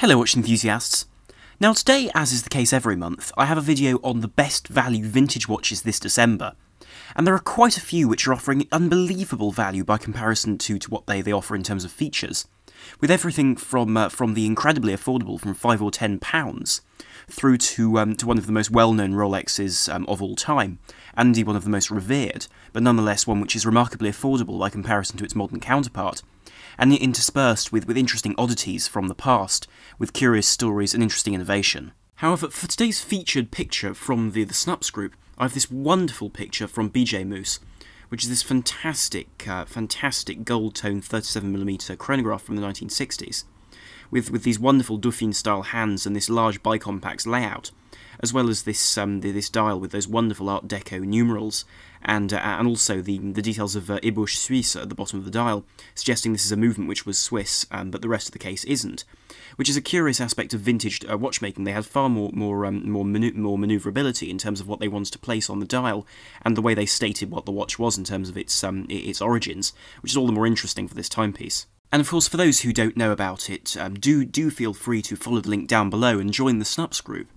Hello watch enthusiasts. Now today, as is the case every month, I have a video on the best value vintage watches this December. And there are quite a few which are offering unbelievable value by comparison to, to what they, they offer in terms of features. With everything from uh, from the incredibly affordable from five or ten pounds through to um, to one of the most well-known Rolexes um, of all time, and indeed one of the most revered, but nonetheless one which is remarkably affordable by comparison to its modern counterpart, and interspersed with, with interesting oddities from the past, with curious stories and interesting innovation. However, for today's featured picture from the, the Snupps group, I have this wonderful picture from BJ Moose, which is this fantastic, uh, fantastic gold tone 37mm chronograph from the 1960s, with, with these wonderful Dauphine style hands and this large bicompax layout, as well as this um, this dial with those wonderful Art Deco numerals, and uh, and also the the details of uh, Ebauche Suisse at the bottom of the dial, suggesting this is a movement which was Swiss, um, but the rest of the case isn't. Which is a curious aspect of vintage uh, watchmaking. They had far more more um, more manu more manoeuvrability in terms of what they wanted to place on the dial, and the way they stated what the watch was in terms of its um, its origins, which is all the more interesting for this timepiece. And of course, for those who don't know about it, um, do do feel free to follow the link down below and join the Snupps group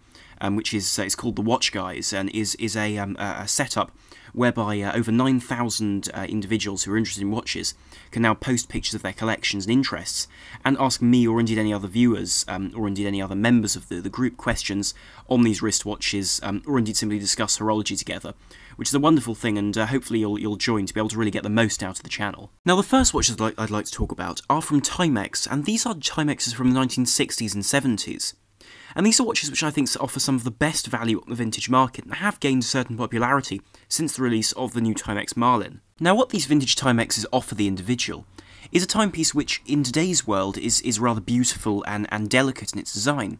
um, which is uh, it's called the Watch Guys, and is is a, um, a setup whereby uh, over 9,000 uh, individuals who are interested in watches can now post pictures of their collections and interests and ask me or indeed any other viewers um, or indeed any other members of the, the group questions on these wristwatches um, or indeed simply discuss horology together, which is a wonderful thing and uh, hopefully you'll, you'll join to be able to really get the most out of the channel. Now the first watches I'd like, I'd like to talk about are from Timex and these are Timexes from the 1960s and 70s. And these are watches which I think offer some of the best value on the vintage market and have gained a certain popularity since the release of the new Timex Marlin. Now what these vintage Timexes offer the individual is a timepiece which in today's world is, is rather beautiful and, and delicate in its design.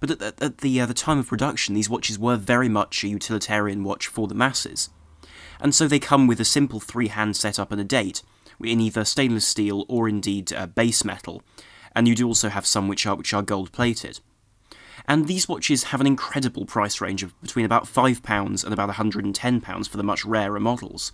But at, at, at the, uh, the time of production, these watches were very much a utilitarian watch for the masses. And so they come with a simple three-hand setup and a date, in either stainless steel or indeed uh, base metal, and you do also have some which are, which are gold-plated and these watches have an incredible price range of between about £5 and about £110 for the much rarer models.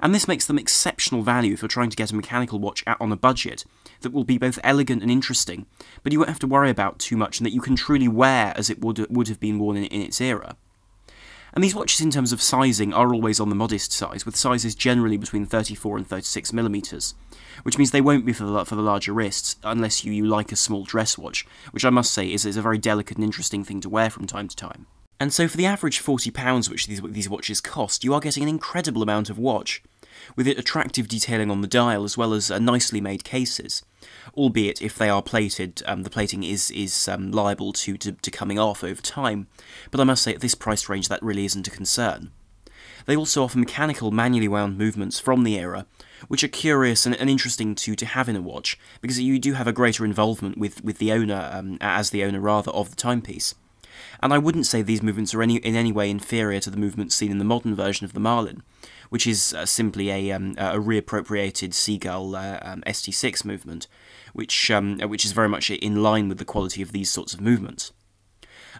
And this makes them exceptional value you're trying to get a mechanical watch out on a budget that will be both elegant and interesting, but you won't have to worry about too much and that you can truly wear as it would, would have been worn in, in its era. And these watches in terms of sizing are always on the modest size, with sizes generally between 34 and 36 millimeters, which means they won't be for the, for the larger wrists unless you, you like a small dress watch, which I must say is, is a very delicate and interesting thing to wear from time to time. And so for the average £40 which these, these watches cost, you are getting an incredible amount of watch, with attractive detailing on the dial as well as uh, nicely made cases. Albeit, if they are plated, um, the plating is is um, liable to, to, to coming off over time, but I must say at this price range that really isn't a concern. They also offer mechanical, manually wound movements from the era, which are curious and, and, interesting to, to have in a watch, because you do have a greater involvement with, with the owner, um, as the owner rather, of the timepiece. And I wouldn't say these movements are any, in any way inferior to the movements seen in the modern version of the Marlin, which is uh, simply a, um, a reappropriated Seagull uh, um, ST6 movement, which, um, which is very much in line with the quality of these sorts of movements.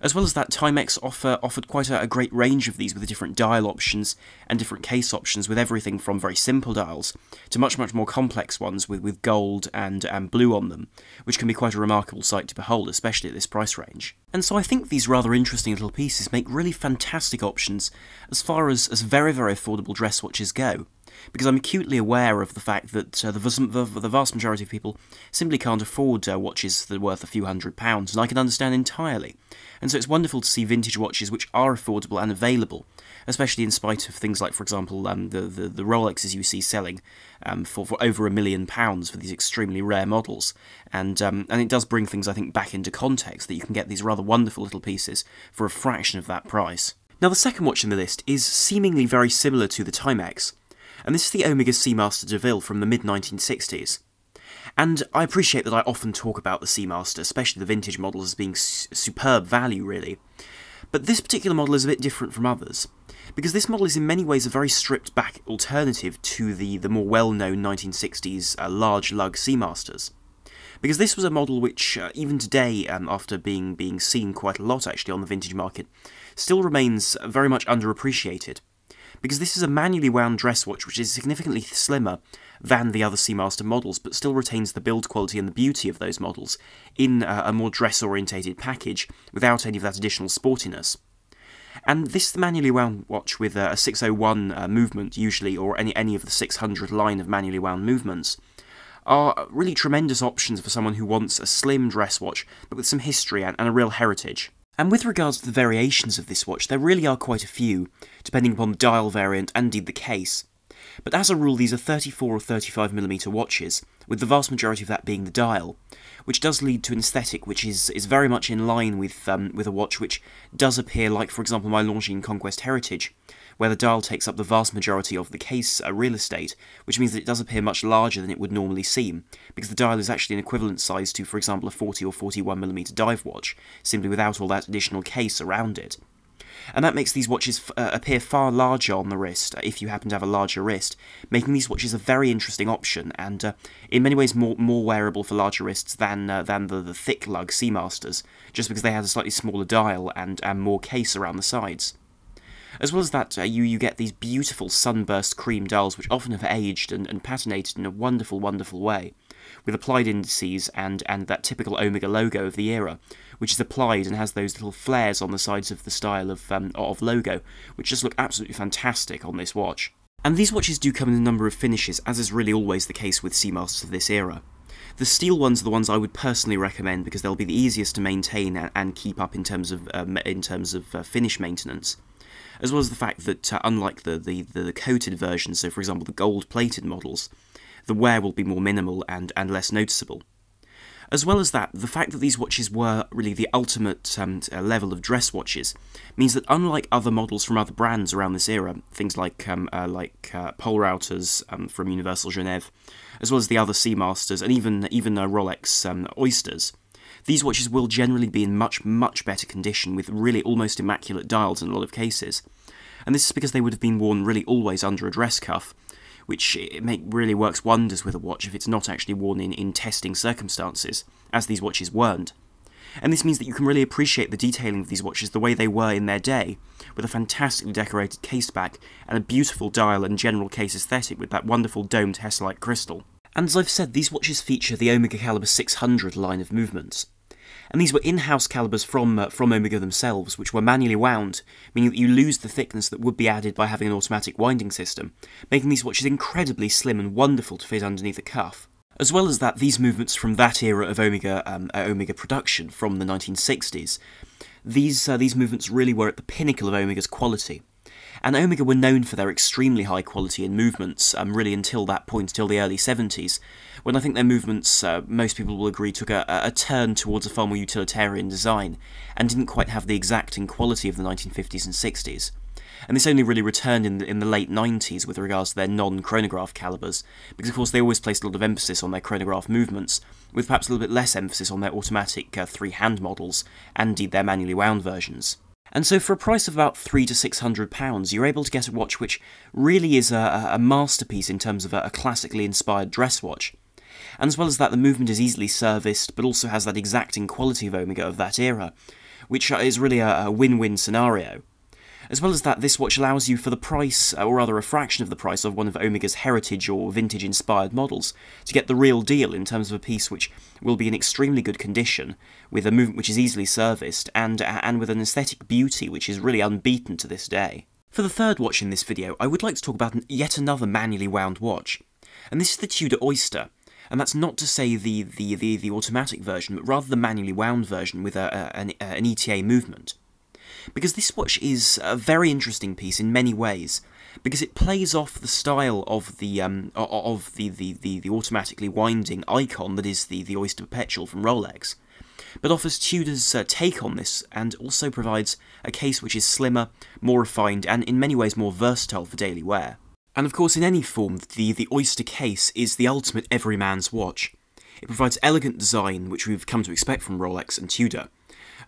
As well as that, Timex offer, offered quite a, a, great range of these with different dial options and different case options with everything from very simple dials to much, much more complex ones with, with gold and, and blue on them, which can be quite a remarkable sight to behold, especially at this price range. And so I think these rather interesting little pieces make really fantastic options as far as, as very, very affordable dress watches go because I'm acutely aware of the fact that uh, the, the, the, vast majority of people simply can't afford uh, watches that are worth a few hundred pounds, and I can understand entirely. And so it's wonderful to see vintage watches which are affordable and available, especially in spite of things like, for example, um, the, the, the Rolexes you see selling um, for, for over a million pounds for these extremely rare models. And, um, and it does bring things, I think, back into context that you can get these rather wonderful little pieces for a fraction of that price. Now, the second watch in the list is seemingly very similar to the Timex, and this is the Omega Seamaster DeVille from the mid 1960s. And I appreciate that I often talk about the Seamaster, especially the vintage models, as being superb value, really. But this particular model is a bit different from others, because this model is in many ways a very stripped back alternative to the, the more well known 1960s uh, large lug Seamasters. Because this was a model which, uh, even today, um, after being, being seen quite a lot actually on the vintage market, still remains very much underappreciated because this is a manually wound dress watch which is significantly slimmer than the other Seamaster models, but still retains the build quality and the beauty of those models in a, a more dress orientated package without any of that additional sportiness. And this manually wound watch with a 601 uh, movement, usually, or any, any of the 600 line of manually wound movements, are really tremendous options for someone who wants a slim dress watch, but with some history and, and a real heritage. And with regards to the variations of this watch, there really are quite a few, depending upon the dial variant and indeed the case. But as a rule, these are 34 or 35mm watches, with the vast majority of that being the dial, which does lead to an aesthetic which is, is very much in line with, um, with a watch which does appear like, for example, my Longines Conquest Heritage, where the dial takes up the vast majority of the case uh, real estate, which means that it does appear much larger than it would normally seem, because the dial is actually an equivalent size to, for example, a 40 or 41mm dive watch, simply without all that additional case around it and that makes these watches uh, appear far larger on the wrist uh, if you happen to have a larger wrist, making these watches a very interesting option and uh, in many ways more more wearable for larger wrists than uh, than the, the thick lug Seamasters, just because they have a slightly smaller dial and, and more case around the sides. As well as that, uh, you, you get these beautiful sunburst cream dials which often have aged and, and patinated in a wonderful, wonderful way, with applied indices and, and that typical Omega logo of the era, which is applied and has those little flares on the sides of the style of, um, of logo, which just look absolutely fantastic on this watch. And these watches do come in a number of finishes, as is really always the case with Seamasters of this era. The steel ones are the ones I would personally recommend because they'll be the easiest to maintain and keep up in terms of um, in terms of uh, finish maintenance, as well as the fact that uh, unlike the, the the coated versions, so for example the gold plated models, the wear will be more minimal and and less noticeable. As well as that, the fact that these watches were really the ultimate um, uh, level of dress watches means that unlike other models from other brands around this era, things like um, uh, like uh, Polerouters um, from Universal Genève, as well as the other Seamasters and even even uh, Rolex um, Oysters, these watches will generally be in much much better condition with really almost immaculate dials in a lot of cases. And this is because they would have been worn really always under a dress cuff, which eh, make, really works wonders with a watch if it's not actually worn in, in testing circumstances, as these watches weren't. And this means that you can really appreciate the detailing of these watches the way they were in their day, with a fantastically decorated case back and a beautiful dial and general case aesthetic with that wonderful domed Hesalite crystal. And as I've said, these watches feature the Omega Caliber 600 line of movements and these were in-house calibers from uh, from Omega themselves, which were manually wound, meaning that you lose the thickness that would be added by having an automatic winding system, making these watches incredibly slim and wonderful to fit underneath a cuff. As well as that, these movements from that era of Omega um, uh, Omega production from the 1960s, these uh, these movements really were at the pinnacle of Omega's quality and Omega were known for their extremely high quality in movements, um, really until that point, until the early 70s, when I think their movements, uh, most people will agree, took a, a, turn towards a far more utilitarian design, and didn't quite have the exacting quality of the 1950s and 60s. And this only really returned in the, in the late 90s with regards to their non chronograph calibers, because of course they always placed a lot of emphasis on their chronograph movements, with perhaps a little bit less emphasis on their automatic uh, three hand models, and indeed their manually wound versions. And so, for a price of about three to six hundred pounds, you're able to get a watch which really is a, a masterpiece in terms of a, a, classically inspired dress watch. And as well as that, the movement is easily serviced, but also has that exacting quality of Omega of that era, which is really a, a win-win scenario. As well as that, this watch allows you, for the price, uh, or rather a fraction of the price of one of Omega's heritage or vintage inspired models, to get the real deal in terms of a piece which will be in extremely good condition, with a movement which is easily serviced, and, uh, and with an aesthetic beauty which is really unbeaten to this day. For the third watch in this video, I would like to talk about yet another manually wound watch, and this is the Tudor Oyster, and that's not to say the, the, the, the automatic version, but rather the manually wound version with a, a an, an ETA movement because this watch is a very interesting piece in many ways because it plays off the style of the um, of the, the, the, the, automatically winding icon that is the, the Oyster Perpetual from Rolex, but offers Tudor's uh, take on this and also provides a case which is slimmer, more refined, and in many ways more versatile for daily wear. And of course, in any form, the, the Oyster case is the ultimate everyman's watch. It provides elegant design, which we've come to expect from Rolex and Tudor,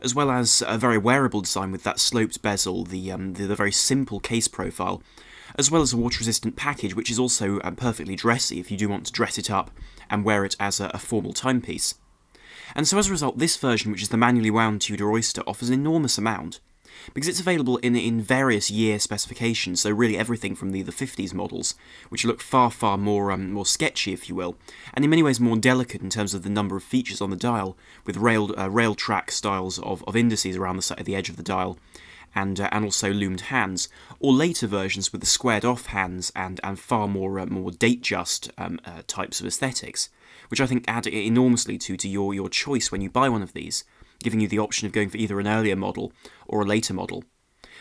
as well as a very wearable design with that sloped bezel, the, um, the, the, very simple case profile, as well as a water-resistant package which is also um, perfectly dressy if you do want to dress it up and wear it as a, a formal timepiece. And so as a result, this version, which is the manually wound Tudor Oyster, offers an enormous amount. Because it's available in, in various year specifications, so really everything from the, the 50s models, which look far, far more, um, more sketchy, if you will, and in many ways more delicate in terms of the number of features on the dial, with rail, uh, rail track styles of, of indices around the, the edge of the dial, and uh, and also loomed hands, or later versions with the squared off hands and and far more uh, more Datejust um, uh, types of aesthetics, which I think add enormously to to your your choice when you buy one of these, giving you the option of going for either an earlier model or a later model.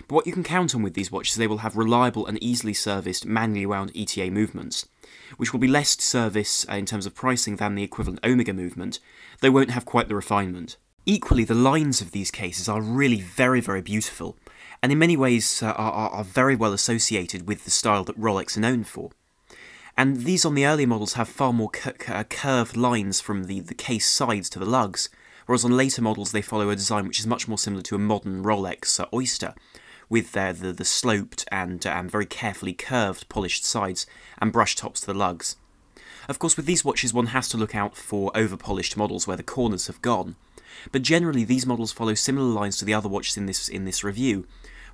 But what you can count on with these watches is they will have reliable and easily serviced manually wound ETA movements, which will be less service uh, in terms of pricing than the equivalent Omega movement, though won't have quite the refinement. Equally, the lines of these cases are really very, very beautiful, and in many ways uh, are, are very well associated with the style that Rolex are known for. And these on the earlier models have far more uh, curved lines from the, the case sides to the lugs, whereas on later models they follow a design which is much more similar to a modern Rolex uh, Oyster, with uh, the, the sloped and, uh, and very carefully curved polished sides and brush tops to the lugs. Of course, with these watches one has to look out for over-polished models where the corners have gone, but generally these models follow similar lines to the other watches in this in this review,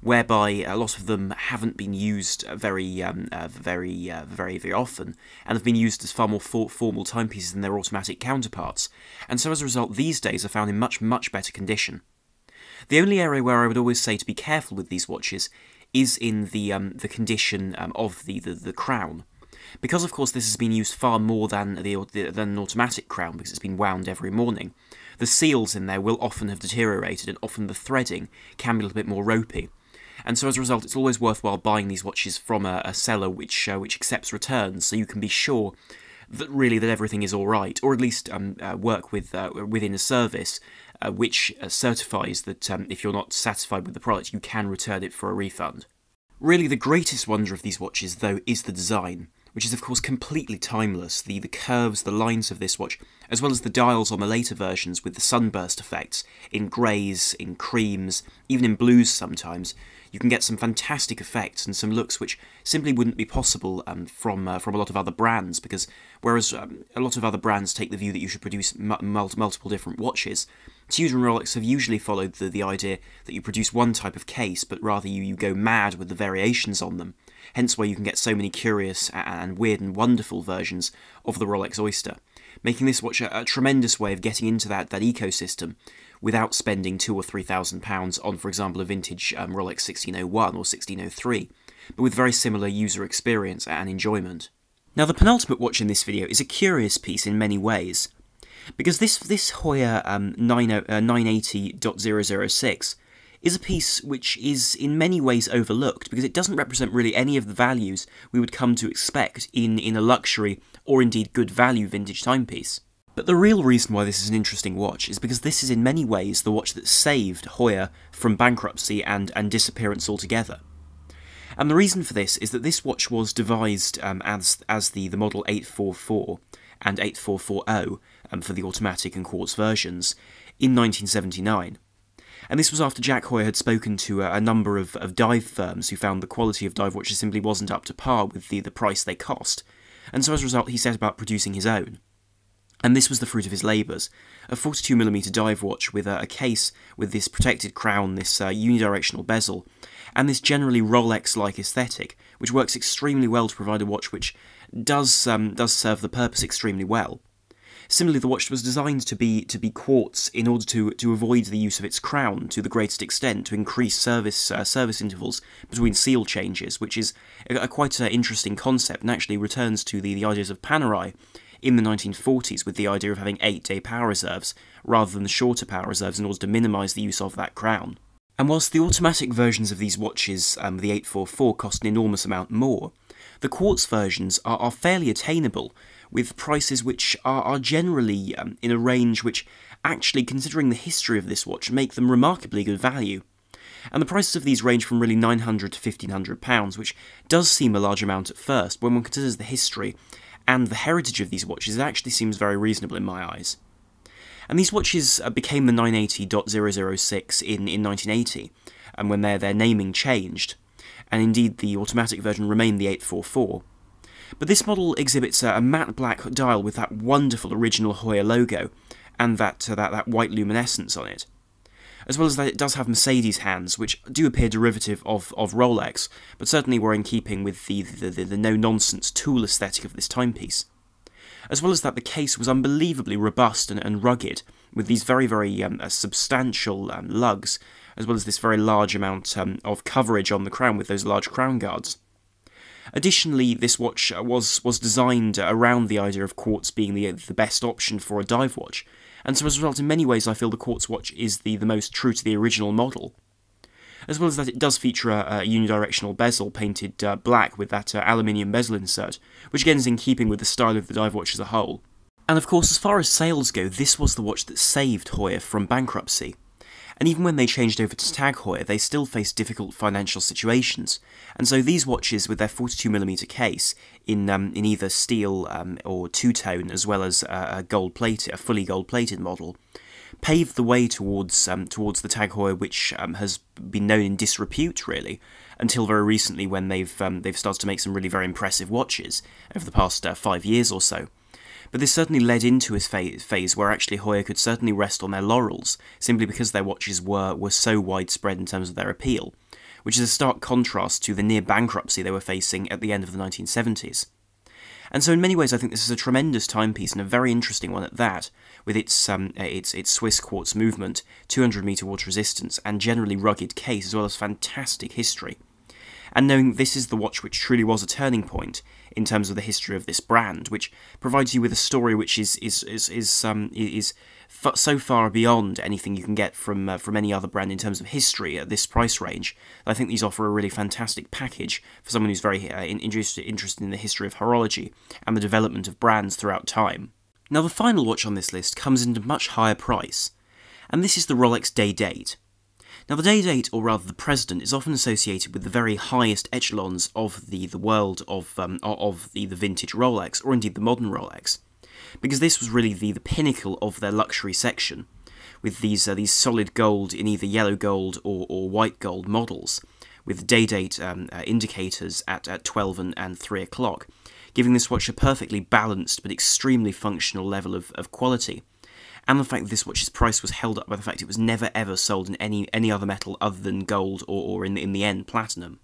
whereby a lot of them haven't been used very um, uh, very uh, very very often and have been used as far more for formal timepieces than their automatic counterparts, and so as a result these days are found in much much better condition. The only area where I would always say to be careful with these watches is in the um, the condition um, of the, the the crown. Because of course this has been used far more than the, than an automatic crown because it's been wound every morning. The seals in there will often have deteriorated, and often the threading can be a little bit more ropey. And so as a result, it's always worthwhile buying these watches from a, a seller which uh, which accepts returns, so you can be sure that really that everything is all right, or at least um, uh, work with uh, within a service uh, which uh, certifies that um, if you're not satisfied with the product, you can return it for a refund. Really, the greatest wonder of these watches, though, is the design which is of course completely timeless. The, the curves, the lines of this watch, as well as the dials on the later versions with the sunburst effects, in greys, in creams, even in blues sometimes, you can get some fantastic effects and some looks which simply wouldn't be possible um, from uh, from a lot of other brands. Because whereas um, a lot of other brands take the view that you should produce multiple different watches, Tudor and Rolex have usually followed the, the idea that you produce one type of case, but rather you, you go mad with the variations on them hence why you can get so many curious and weird and wonderful versions of the Rolex Oyster, making this watch a, a tremendous way of getting into that, that ecosystem without spending two or three thousand pounds on, for example, a vintage um, Rolex 1601 or 1603, but with very similar user experience and enjoyment. Now, the penultimate watch in this video is a curious piece in many ways, because this this Heuer um, 90, uh, 980.006 is a piece which is in many ways overlooked because it doesn't represent really any of the values we would come to expect in, in a luxury or indeed good value vintage timepiece. But the real reason why this is an interesting watch is because this is in many ways the watch that saved Heuer from bankruptcy and, and disappearance altogether. And the reason for this is that this watch was devised um, as, as the, the model 844 and 8440 um, for the automatic and quartz versions in 1979. And this was after Jack Heuer had spoken to a, a number of, of, dive firms who found the quality of dive watches simply wasn't up to par with the, the price they cost, and so as a result he set about producing his own. And this was the fruit of his labours a 42mm dive watch with a, case with this protected crown, this uh, unidirectional bezel, and this generally Rolex like aesthetic, which works extremely well to provide a watch which does, um, does serve the purpose extremely well. Similarly, the watch was designed to be to be quartz in order to to avoid the use of its crown to the greatest extent to increase service uh, service intervals between seal changes, which is a, a quite uh, interesting concept and actually returns to the, the ideas of Panerai in the 1940s with the idea of having eight day power reserves rather than the shorter power reserves in order to minimise the use of that crown. And whilst the automatic versions of these watches, um, the 844, cost an enormous amount more, the quartz versions are, are fairly attainable with prices which are, are generally um, in a range which, actually, considering the history of this watch, make them remarkably good value. And the prices of these range from really £900 to £1,500, which does seem a large amount at first, when one considers the history and the heritage of these watches, it actually seems very reasonable in my eyes. And these watches uh, became the 980.006 in, in 1980, and when their, their naming changed, and indeed the automatic version remained the 844. But this model exhibits a, matte black dial with that wonderful original Heuer logo, and that, uh, that, that white luminescence on it. As well as that it does have Mercedes hands, which do appear derivative of, of Rolex, but certainly were in keeping with the, the, the, the no-nonsense tool aesthetic of this timepiece. As well as that, the case was unbelievably robust and, and rugged, with these very, very um, uh, substantial um, lugs, as well as this very large amount um, of coverage on the crown with those large crown guards. Additionally, this watch uh, was was designed around the idea of quartz being the the best option for a dive watch, and so as a result, in many ways, I feel the quartz watch is the, the most true to the original model. As well as that, it does feature a, a unidirectional bezel painted uh, black with that uh, aluminium bezel insert, which again is in keeping with the style of the dive watch as a whole. And of course, as far as sales go, this was the watch that saved Heuer from bankruptcy and even when they changed over to Tag Heuer, they still faced difficult financial situations. And so these watches, with their 42mm case in um, in either steel um, or two tone, as well as a gold plated, a fully gold plated model, paved the way towards um, towards the Tag Heuer, which um, has been known in disrepute really until very recently when they've um, they've started to make some really very impressive watches over the past uh, five years or so. But this certainly led into a phase where actually Heuer could certainly rest on their laurels, simply because their watches were, were so widespread in terms of their appeal, which is a stark contrast to the near bankruptcy they were facing at the end of the 1970s. And so, in many ways, I think this is a tremendous timepiece and a very interesting one at that, with its um, its its Swiss quartz movement, 200 meter water resistance, and generally rugged case, as well as fantastic history. And knowing this is the watch which truly was a turning point, in terms of the history of this brand, which provides you with a story which is is is is um is so far beyond anything you can get from uh, from any other brand in terms of history at this price range. I think these offer a really fantastic package for someone who's very uh, interested interested in the history of horology and the development of brands throughout time. Now, the final watch on this list comes into much higher price, and this is the Rolex Day Date. Now, the day date, or rather the president, is often associated with the very highest echelons of the, the world of, um, of the, the vintage Rolex, or indeed the modern Rolex, because this was really the, the pinnacle of their luxury section, with these, uh, these solid gold in either yellow gold or, or white gold models, with day date um, uh, indicators at, at 12 and, and 3 o'clock, giving this watch a perfectly balanced but extremely functional level of, of quality and the fact that this watch's price was held up by the fact it was never ever sold in any any other metal other than gold or, or in, in the end platinum.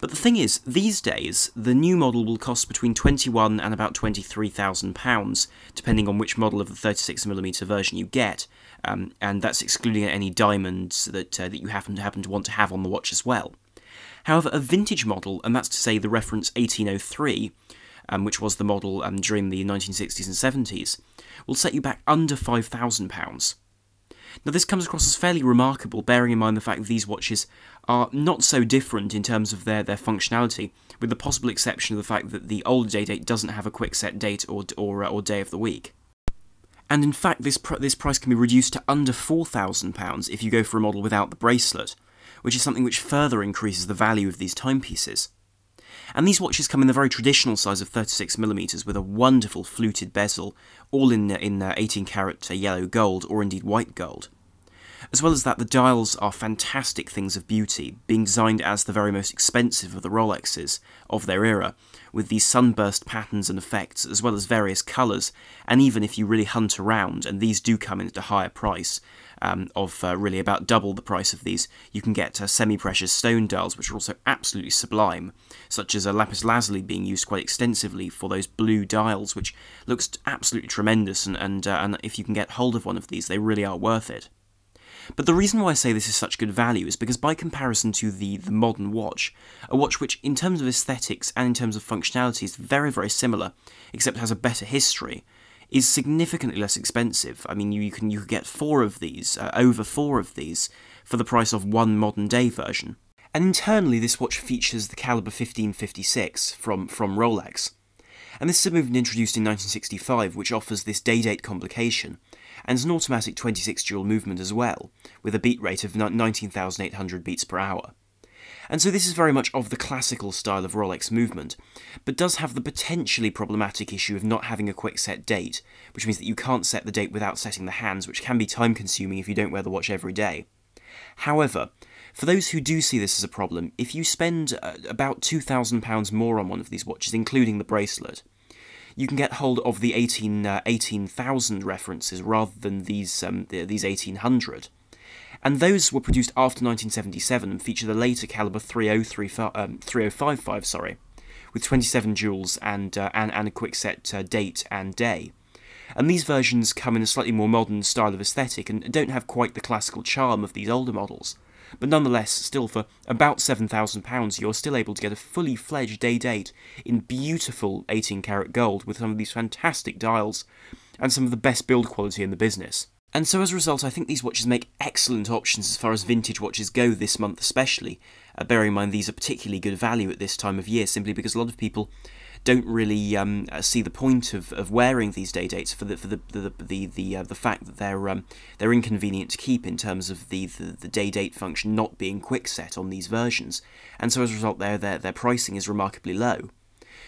But the thing is, these days, the new model will cost between 21 and about £23,000, depending on which model of the 36mm version you get, um, and that's excluding any diamonds that, uh, that you happen to happen to want to have on the watch as well. However, a vintage model, and that's to say the reference 1803, um, which was the model um, during the 1960s and 70s, will set you back under £5,000. Now, this comes across as fairly remarkable, bearing in mind the fact that these watches are not so different in terms of their, their functionality, with the possible exception of the fact that the older day date doesn't have a quick set date or, or, uh, or day of the week. And in fact, this, pr this price can be reduced to under £4,000 if you go for a model without the bracelet, which is something which further increases the value of these timepieces. And these watches come in the very traditional size of 36mm with a wonderful fluted bezel, all in, in uh, 18 karat uh, yellow gold or indeed white gold. As well as that, the dials are fantastic things of beauty, being designed as the very most expensive of the Rolexes of their era, with these sunburst patterns and effects, as well as various colours, and even if you really hunt around, and these do come in at a higher price, um, of uh, really about double the price of these, you can get uh, semi-precious stone dials, which are also absolutely sublime, such as a lapis lazuli being used quite extensively for those blue dials, which looks absolutely tremendous, and, and, uh, and if you can get hold of one of these, they really are worth it. But the reason why I say this is such good value is because by comparison to the, the modern watch, a watch which in terms of aesthetics and in terms of functionality is very, very similar, except has a better history, is significantly less expensive. I mean, you, you can you could get four of these, uh, over four of these, for the price of one modern day version. And internally, this watch features the caliber 1556 from, from Rolex. And this is a movement introduced in 1965, which offers this day date complication, and an automatic 26 jewel movement as well, with a beat rate of 19,800 beats per hour. And so this is very much of the classical style of Rolex movement, but does have the potentially problematic issue of not having a quick set date, which means that you can't set the date without setting the hands, which can be time consuming if you don't wear the watch every day. However, for those who do see this as a problem, if you spend uh, about £2,000 more on one of these watches, including the bracelet, you can get hold of the 18, uh, 18,000 references rather than these um, the, these 1800 and those were produced after 1977 and feature the later caliber 3035, um, 3055, sorry, with 27 jewels and, uh, and, and a quick set uh, date and day. And these versions come in a slightly more modern style of aesthetic and don't have quite the classical charm of these older models. But nonetheless, still for about £7,000, you're still able to get a fully fledged day date in beautiful 18 karat gold with some of these fantastic dials and some of the best build quality in the business. And so as a result, I think these watches make excellent options as far as vintage watches go this month, especially. Uh, bearing in mind these are particularly good value at this time of year, simply because a lot of people don't really um, uh, see the point of, of wearing these day dates for the for the the the the, uh, the fact that they're um, they're inconvenient to keep in terms of the, the, the day date function not being quick set on these versions, and so as a result, their their their pricing is remarkably low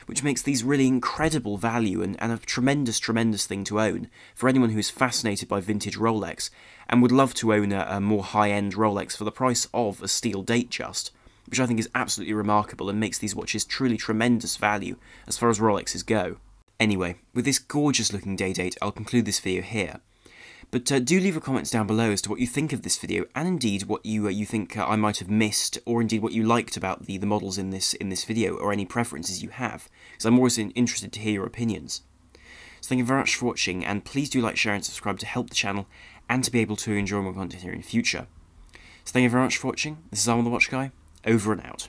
which makes these really incredible value and, and a tremendous, tremendous thing to own for anyone who is fascinated by vintage Rolex and would love to own a, a more high end Rolex for the price of a steel Datejust, which I think is absolutely remarkable and makes these watches truly tremendous value as far as Rolexes go. Anyway, with this gorgeous looking day date, I'll conclude this video here. But uh, do leave a comments down below as to what you think of this video, and indeed what you uh, you think uh, I might have missed, or indeed what you liked about the, the models in this in this video, or any preferences you have, because I'm always interested to hear your opinions. So thank you very much for watching, and please do like, share, and subscribe to help the channel, and to be able to enjoy more content here in future. So thank you very much for watching, this is Armand the Watch Guy, over and out.